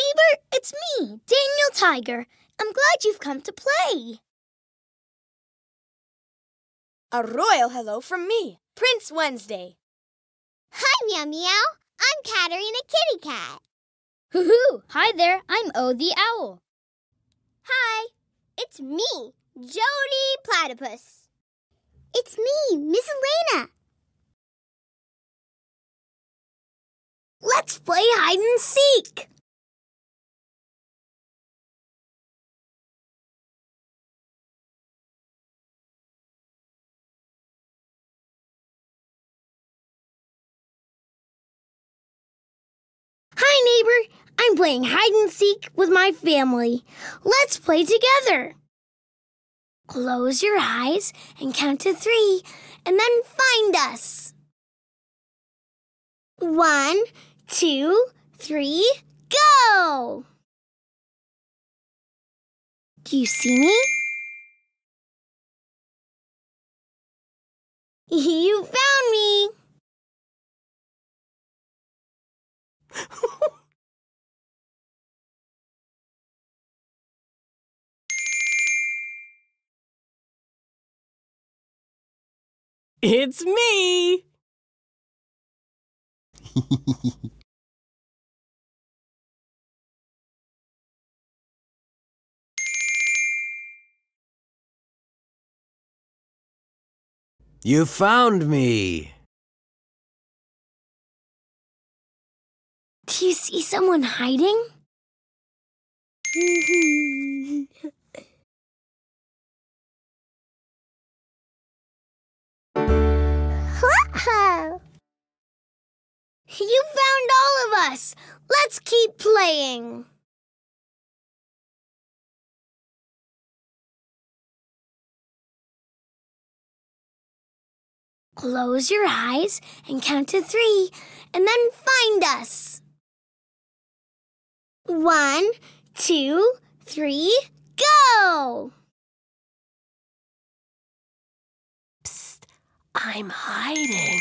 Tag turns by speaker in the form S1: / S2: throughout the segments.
S1: Neighbor, it's me, Daniel Tiger. I'm glad you've come to play.
S2: A royal hello from me, Prince Wednesday.
S3: Hi, Meow Meow. I'm Katerina Kittycat.
S1: Hoo hoo! Hi there, I'm O the Owl.
S3: Hi, it's me, Jodi Platypus. It's me, Miss Elaina.
S1: Let's play hide and seek. Neighbor. I'm playing hide and seek with my family. Let's play together. Close your eyes and count to three, and then find us. One, two, three, go! Do you see me? You found me!
S2: It's me!
S4: You found me!
S1: Do you see someone hiding? You found all of us! Let's keep playing! Close your eyes and count to three, and then find us. One, two, three, go!
S4: I'm hiding.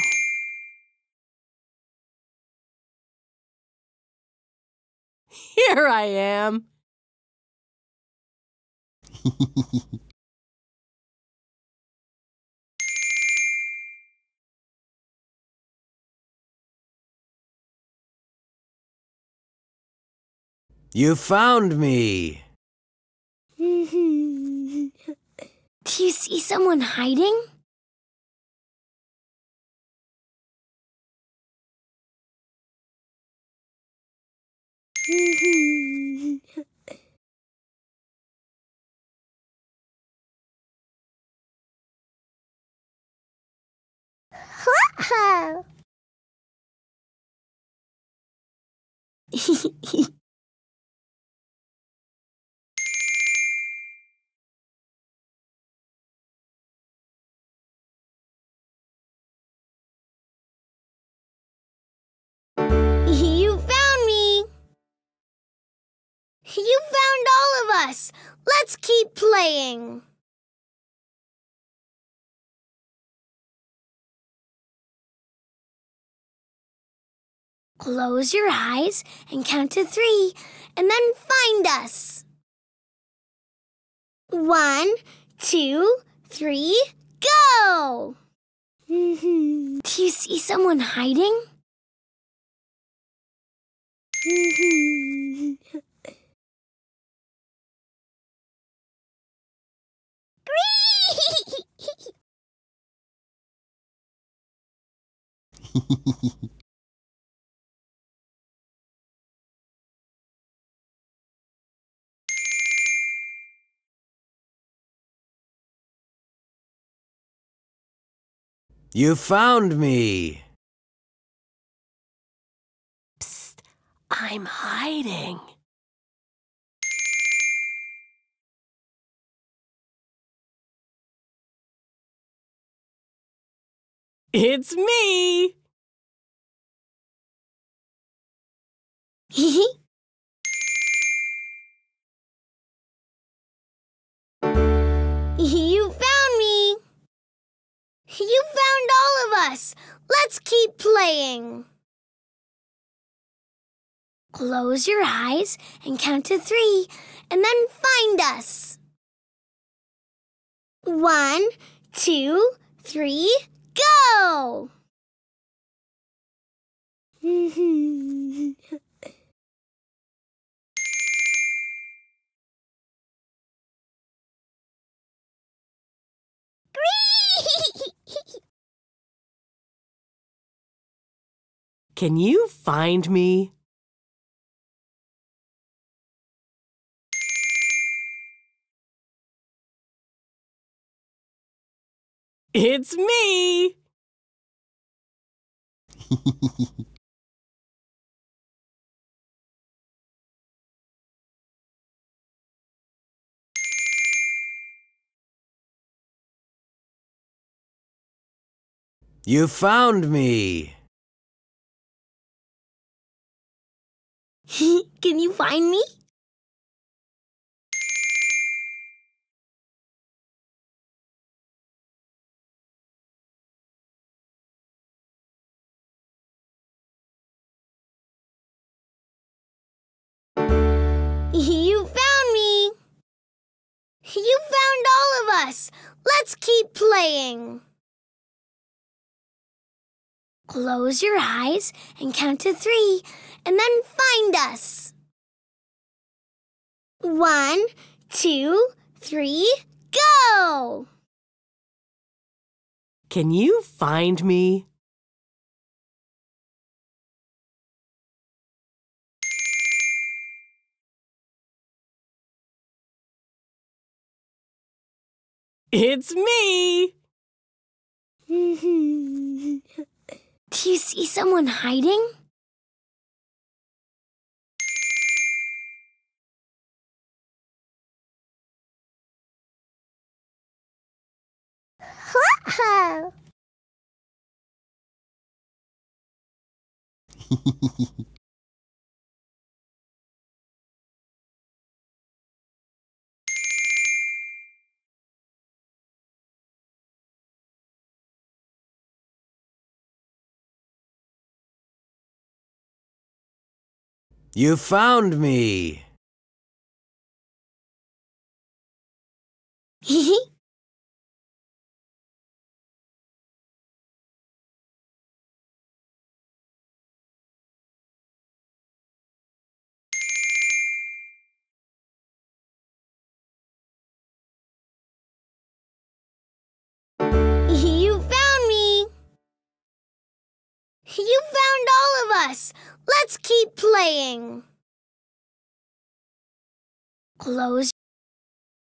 S2: Here I am.
S4: You found me!
S1: Do you see someone hiding? 哈哈，嘿嘿嘿。You found all of us! Let's keep playing! Close your eyes and count to three, and then find us. One, two, three, go! Do you see someone hiding?
S4: You found me!
S2: Psst, I'm hiding. It's me!
S1: You found me! You found all of us! Let's keep playing! Close your eyes and count to three, and then find us. One, two, three, go!
S5: Can you find me? It's me!
S4: You found me.
S1: Can you find me? You found me! You found all of us! Let's keep playing! Close your eyes and count to three, and then find us. One, two, three, go!
S5: Can you find me? It's me!
S1: Do you see someone hiding?
S4: You found me.
S1: us! Let's keep playing! Close